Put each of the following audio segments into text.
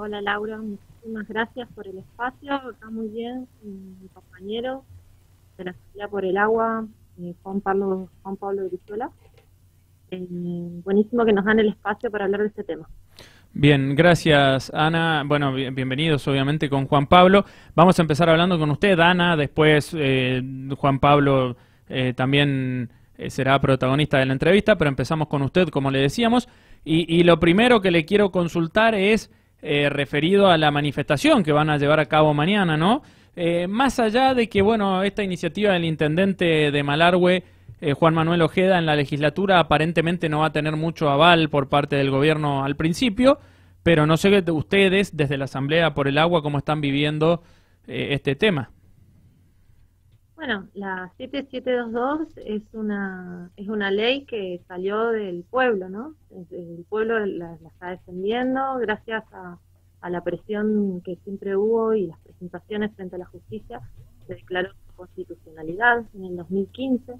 Hola Laura, muchísimas gracias por el espacio. Está muy bien, mi compañero de la Sociedad por el Agua, eh, Juan Pablo Juan Pablo. Eh, buenísimo que nos dan el espacio para hablar de este tema. Bien, gracias Ana. Bueno, bienvenidos obviamente con Juan Pablo. Vamos a empezar hablando con usted, Ana, después eh, Juan Pablo también será protagonista de la entrevista, pero empezamos con usted, como le decíamos. Y, lo primero que le quiero consultar es eh, referido a la manifestación que van a llevar a cabo mañana, ¿no? Eh, más allá de que, bueno, esta iniciativa del intendente de Malargüe, eh, Juan Manuel Ojeda, en la legislatura aparentemente no va a tener mucho aval por parte del gobierno al principio, pero no sé ustedes desde la Asamblea por el Agua cómo están viviendo este tema. Bueno, la 7722 es una, es una ley que salió del pueblo, ¿no? El pueblo la, está defendiendo gracias a, la presión que siempre hubo y las presentaciones frente a la justicia. Se declaró su constitucionalidad en el 2015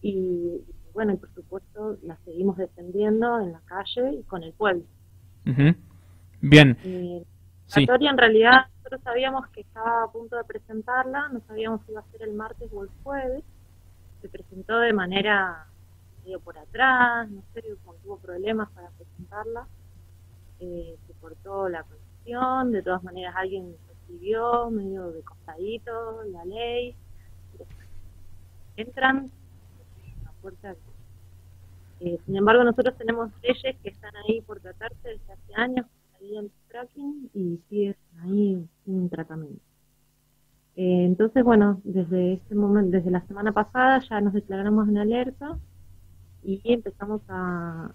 y, bueno, y por supuesto la seguimos defendiendo en la calle y con el pueblo. Bien. Eh, la en realidad nosotros sabíamos que estaba a punto de presentarla, no sabíamos si iba a ser el martes o el jueves. Se presentó de manera medio por atrás, no sé, tuvo problemas para presentarla. Eh, se cortó la conexión, de todas maneras alguien recibió medio de costadito la ley. Entran la puerta. Eh, sin embargo, nosotros tenemos leyes que están ahí por tratarse desde hace años, tracking y sigue ahí un tratamiento. Eh, entonces, bueno, desde este momento, desde la semana pasada ya nos declaramos en alerta y empezamos a,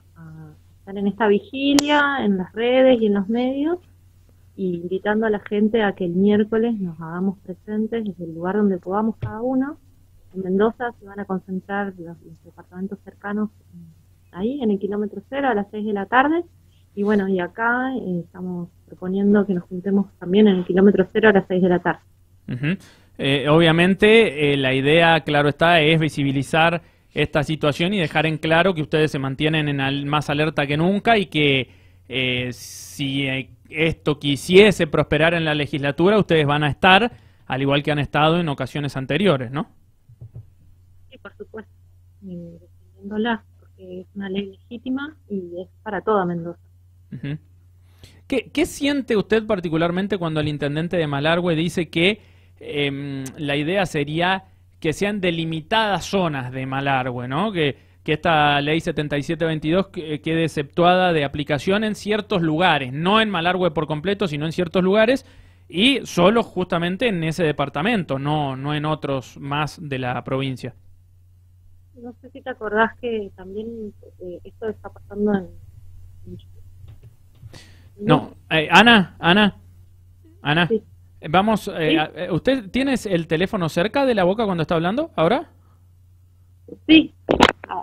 estar en esta vigilia en las redes y en los medios y invitando a la gente a que el miércoles nos hagamos presentes desde el lugar donde podamos cada uno. En Mendoza se van a concentrar los, los departamentos cercanos ahí en el kilómetro cero a las 6 de la tarde y bueno, y acá eh, estamos proponiendo que nos juntemos también en el kilómetro cero a las 6 de la tarde. Eh, obviamente, eh, la idea, claro está, es visibilizar esta situación y dejar en claro que ustedes se mantienen en más alerta que nunca y que si esto quisiese prosperar en la legislatura, ustedes van a estar, al igual que han estado en ocasiones anteriores, ¿no? Sí, por supuesto, defendiéndola, porque es una ley legítima y es para toda Mendoza. ¿Qué, siente usted particularmente cuando el intendente de Malargüe dice que em, la idea sería que sean delimitadas zonas de Malargüe, ¿no? Que, que esta ley 7722 quede exceptuada de aplicación en ciertos lugares, no en Malargüe por completo, sino en ciertos lugares y solo justamente en ese departamento, no, no en otros más de la provincia. No sé si te acordás que también eh, esto está pasando en no, eh, Ana, Ana, Ana, vamos, eh, eh, ¿usted tiene el teléfono cerca de la boca cuando está hablando ahora? Sí,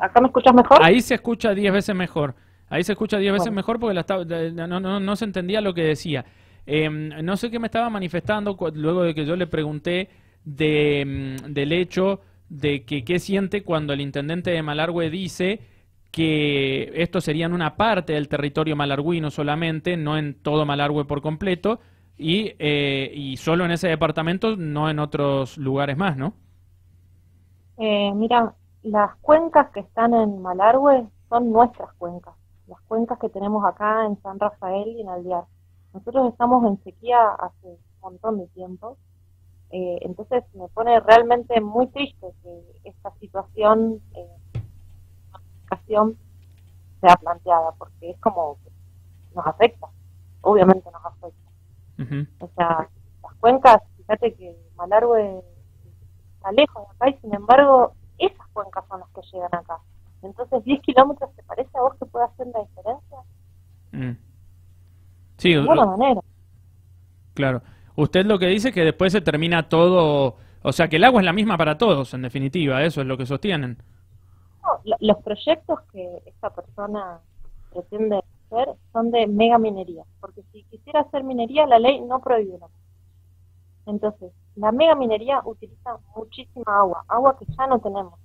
¿acá me escuchas mejor? Ahí se escucha diez veces mejor, ahí se escucha diez veces mejor porque la no, no, no se entendía lo que decía. Em, no sé qué me estaba manifestando luego de que yo le pregunté de, mm, del hecho de que qué siente cuando el intendente de Malargüe dice que estos serían una parte del territorio malarguino solamente, no en todo Malargüe por completo, y, eh, y solo en ese departamento, no en otros lugares más, ¿no? Eh, mira, las cuencas que están en Malargüe son nuestras cuencas, las cuencas que tenemos acá en San Rafael y en Aldear. Nosotros estamos en sequía hace un montón de tiempo, eh, entonces me pone realmente muy triste que esta situación sea planteada, porque es como nos afecta, obviamente nos afecta. O sea, las cuencas, fíjate que Malargüe está lejos de acá y sin embargo esas cuencas son las que llegan acá. Entonces, 10 kilómetros, ¿te parece a vos que puede hacer la diferencia? Mm. Sí, de alguna manera. Claro. Usted lo que dice es que después se termina todo, o sea, que el agua es la misma para todos, en definitiva, eso es lo que sostienen los proyectos que esta persona pretende hacer son de mega minería, porque si quisiera hacer minería, la ley no prohíbe Entonces, la mega minería utiliza muchísima agua, agua que ya no tenemos.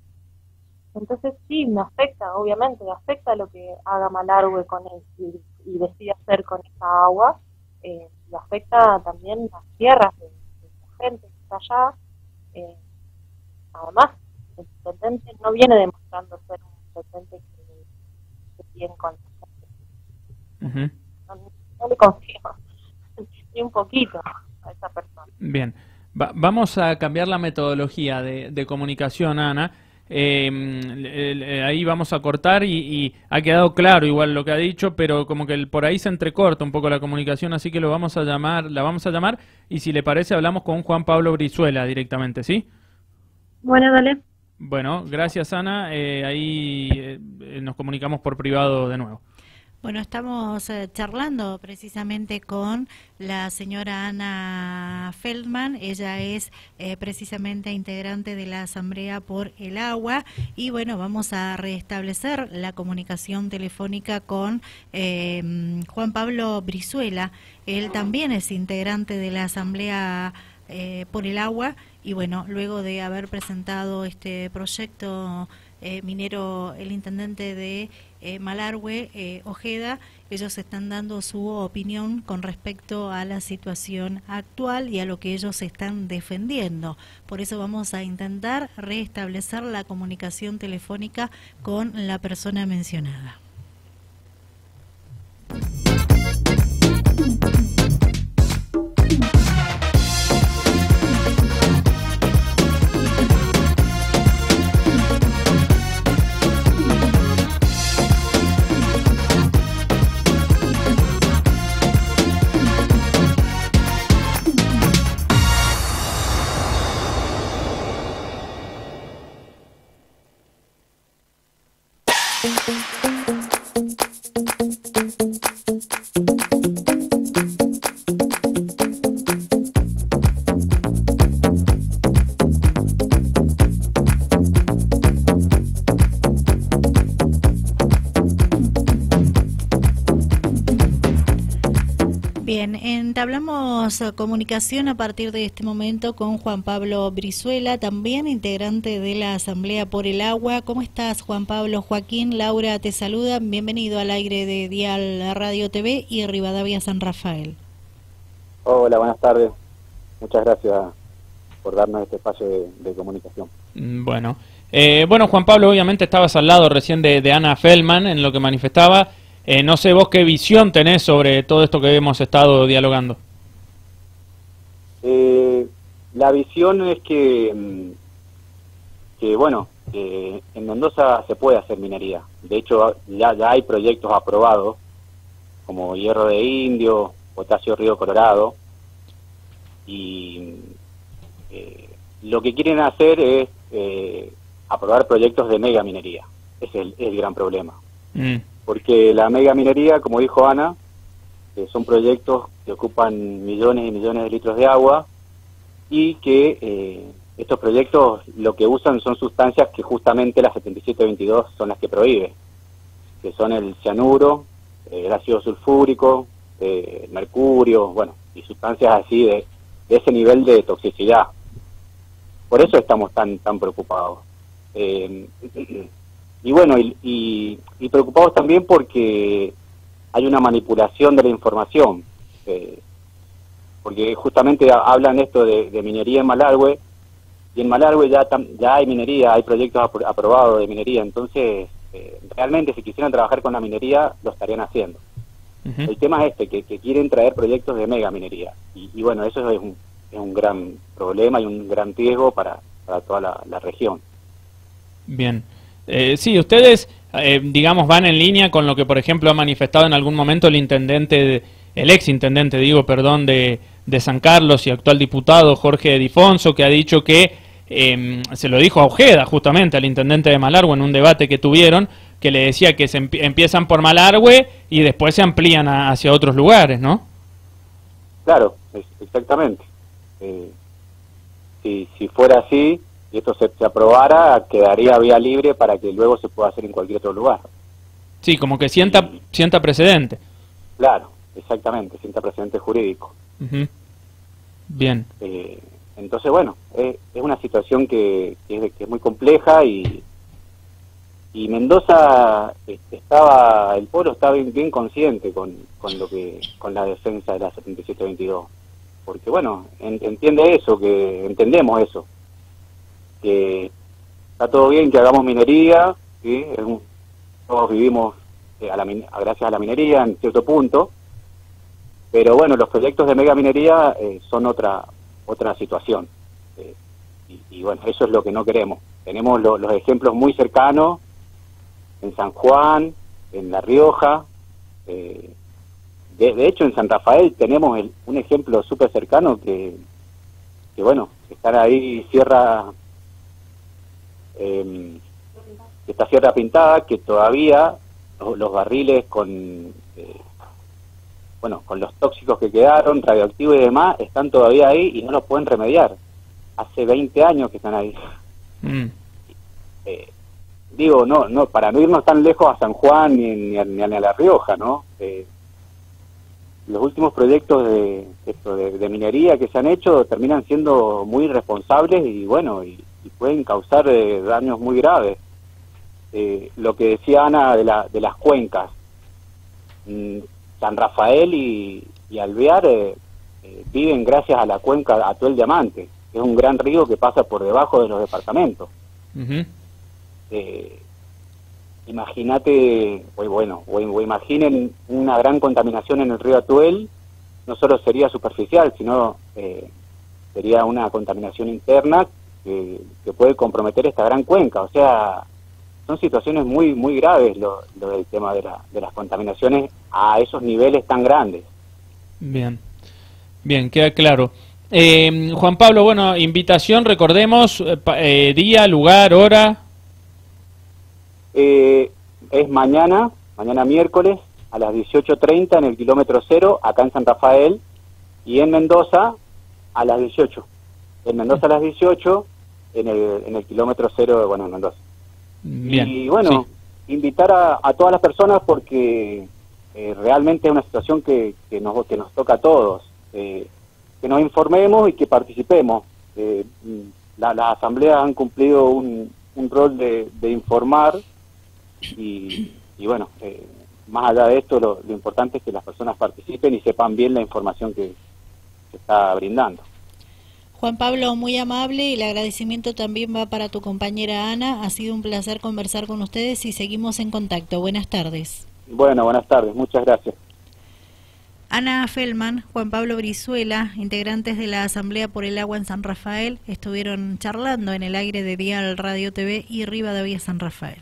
Entonces sí, me afecta, obviamente, me afecta lo que haga Malargue con él y, decide hacer con esa agua, eh, y afecta también las tierras de, la gente que está allá. Eh, además, el intendente no viene demostrando ser un intendente que, tiene con la gente. no, le confío ni un poquito a esa persona. Bien. vamos a cambiar la metodología de, de comunicación, Ana eh, ahí vamos a cortar y, ha quedado claro igual lo que ha dicho, pero como que por ahí se entrecorta un poco la comunicación, así que lo vamos a llamar, la vamos a llamar y si le parece hablamos con Juan Pablo Brizuela directamente, ¿sí? Bueno, dale. Bueno, gracias Ana, eh, ahí eh, nos comunicamos por privado de nuevo. Bueno, estamos eh, charlando precisamente con la señora Ana Feldman. Ella es eh, precisamente integrante de la Asamblea por el Agua. Y bueno, vamos a restablecer la comunicación telefónica con eh, Juan Pablo Brizuela. Él también es integrante de la Asamblea por el Agua. Y bueno, luego de haber presentado este proyecto eh, minero, el intendente de eh, Malargüe, eh, Ojeda, ellos están dando su opinión con respecto a la situación actual y a lo que ellos están defendiendo. Por eso vamos a intentar restablecer la comunicación telefónica con la persona mencionada. Thank you. Entablamos comunicación a partir de este momento con Juan Pablo Brizuela, también integrante de la Asamblea por el Agua. ¿Cómo estás, Juan Pablo? Joaquín, Laura te saludan. Bienvenido al aire de Dial Radio TV y Rivadavia San Rafael. Hola, buenas tardes. Muchas gracias por darnos este espacio de, comunicación. Mm, bueno, eh, bueno, Juan Pablo, obviamente estabas al lado recién de, de Ana Feldman en lo que manifestaba. Eh, no sé vos qué visión tenés sobre todo esto que hemos estado dialogando. Eh, la visión es que, mm, que bueno, en Mendoza se puede hacer minería. De hecho, ya, ya hay proyectos aprobados, como Hierro de Indio, Potasio Río Colorado, y eh, lo que quieren hacer es aprobar proyectos de mega minería. Ese es el, gran problema. Mm porque la mega minería, como dijo Ana, eh, son proyectos que ocupan millones y millones de litros de agua y que eh, estos proyectos lo que usan son sustancias que justamente las 7722 son las que prohíbe, que son el cianuro, eh, el ácido sulfúrico, el mercurio, bueno, y sustancias así de, de, ese nivel de toxicidad. Por eso estamos tan tan preocupados. y bueno, y, y preocupados también porque hay una manipulación de la información, eh, porque justamente hablan esto de, minería en Malargüe, y en Malargüe ya, ya hay minería, hay proyectos aprobados de minería, entonces eh, realmente si quisieran trabajar con la minería lo estarían haciendo. El tema es este, que, quieren traer proyectos de mega minería, y, bueno, eso es un, es un, gran problema y un gran riesgo para, para toda la, la región. Bien. Eh, sí, ustedes, eh, digamos, van en línea con lo que, por ejemplo, ha manifestado en algún momento el intendente, el ex intendente, digo, perdón, de, de San Carlos y actual diputado Jorge Difonso, que ha dicho que, em, se lo dijo a Ojeda, justamente, al intendente de Malargüe, en un debate que tuvieron, que le decía que se empiezan por Malargüe y después se amplían hacia otros lugares, ¿no? Claro, exactamente. Eh, si, si fuera así, y esto se, aprobara, quedaría vía libre para que luego se pueda hacer en cualquier otro lugar. Sí, como que sienta, sienta precedente. Claro, exactamente, sienta precedente jurídico. Bien. Eh, entonces, bueno, es, una situación que, es, muy compleja y, y Mendoza este, estaba, el pueblo estaba bien, consciente con, con, lo que, con la defensa de la 7722, porque bueno, entiende eso, que entendemos eso, que está todo bien que hagamos minería, ¿sí? todos vivimos eh, a la, gracias a la minería en cierto punto, pero bueno, los proyectos de mega minería eh, son otra otra situación. Eh, y, bueno, eso es lo que no queremos. Tenemos los ejemplos muy cercanos en San Juan, en La Rioja. de, hecho, en San Rafael tenemos un ejemplo súper cercano que, que, bueno, están ahí Sierra, eh, esta Sierra Pintada, que todavía los, barriles con... Eh, bueno, con los tóxicos que quedaron, radioactivos y demás, están todavía ahí y no los pueden remediar. Hace 20 años que están ahí. Mm. Eh, digo, no, no, para no irnos tan lejos a San Juan ni, ni, a, La Rioja, ¿no? Eh, los últimos proyectos de, de, minería que se han hecho terminan siendo muy irresponsables y bueno, y, pueden causar eh, daños muy graves. lo que decía Ana de, la, de las cuencas, mm, San Rafael y, Alvear eh, eh, viven gracias a la cuenca Atuel Diamante, que es un gran río que pasa por debajo de los departamentos. Eh, imagínate, bueno, o, imaginen una gran contaminación en el río Atuel, no solo sería superficial, sino sería una contaminación interna que, que, puede comprometer esta gran cuenca. O sea, son situaciones muy muy graves lo, del tema de, la, de las contaminaciones a esos niveles tan grandes. Bien, bien, queda claro. Eh, Juan Pablo, bueno, invitación, recordemos, eh, eh, día, lugar, hora. es mañana, mañana miércoles, a las 18.30 en el kilómetro cero, acá en San Rafael, y en Mendoza a las 18. En Mendoza a las 18, en el, en el kilómetro cero, bueno, en Mendoza y bueno, invitar a, todas las personas porque eh, realmente es una situación que, que, nos, que nos toca a todos. Eh, que nos informemos y que participemos. Eh, las asambleas han cumplido un, un rol de, informar y, bueno, más allá de esto, lo, importante es que las personas participen y sepan bien la información que se está brindando. Juan Pablo, muy amable y el agradecimiento también va para tu compañera Ana. Ha sido un placer conversar con ustedes y seguimos en contacto. Buenas tardes. Bueno, buenas tardes. Muchas gracias. Ana Feldman, Juan Pablo Brizuela, integrantes de la Asamblea por el Agua en San Rafael, estuvieron charlando en el aire de Dial Radio TV y Rivadavia San Rafael.